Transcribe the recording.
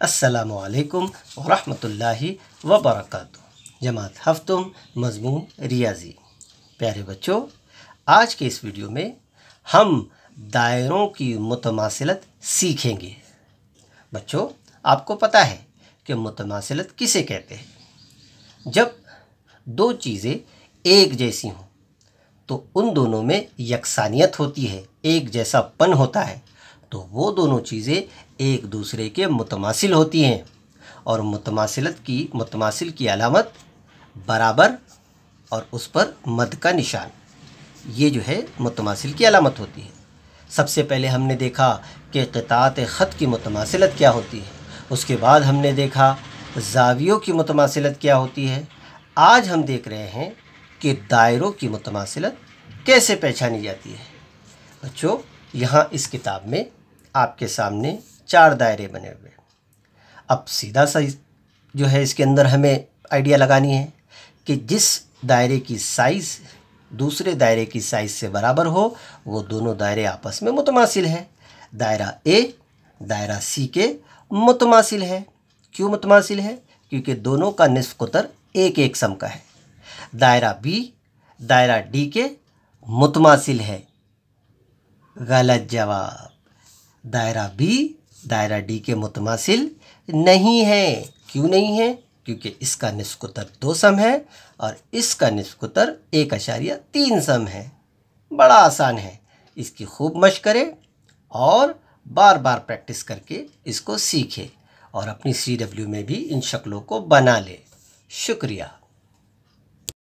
असलकम वरहमतुल्लाहि वबरकatuh जमात हफ्तुम मजमून रियाजी। प्यारे बच्चों, आज के इस वीडियो में हम दायरों की मुतमासिलत सीखेंगे। बच्चों, आपको पता है कि मुतमासिलत किसे कहते हैं? जब दो चीज़ें एक जैसी हों तो उन दोनों में यकसानियत होती है, एक जैसा पन होता है। तो वो दोनों चीज़ें एक दूसरे के मुतमासिल होती हैं। और मुतमासिलत की, मुतमासिल की अलामत बराबर और उस पर मद का निशान। ये जो है, मुतमासिल की अलामत होती है। सबसे पहले हमने देखा कि क़तात ख़त की मुतमासिलत क्या होती है। उसके बाद हमने देखा जावियों की मुतमासिलत क्या होती है। आज हम देख रहे हैं कि दायरों की मुतमासिलत कैसे पहचानी जाती है। बच्चों, यहाँ इस किताब में आपके सामने चार दायरे बने हुए अब सीधा सा जो है इसके अंदर हमें आइडिया लगानी है कि जिस दायरे की साइज़ दूसरे दायरे की साइज़ से बराबर हो, वो दोनों दायरे आपस में मुतमासिल हैं। दायरा ए, दायरा सी के मुतमासिल है। क्यों मुतमासिल है? क्योंकि दोनों का निसफ कुतर एक एक सम का है। दायरा बी, दायरा डी के मुतमासिल है। गलत जवाब। दायरा बी, दायरा डी के मुतमासिल नहीं है। क्यों नहीं है? क्योंकि इसका निस्कुतर दो सम है और इसका निस्कुतर एक अशारिया तीन सम है। बड़ा आसान है। इसकी खूब मश करें और बार बार प्रैक्टिस करके इसको सीखें और अपनी सी डब्ल्यू में भी इन शक्लों को बना लें। शुक्रिया।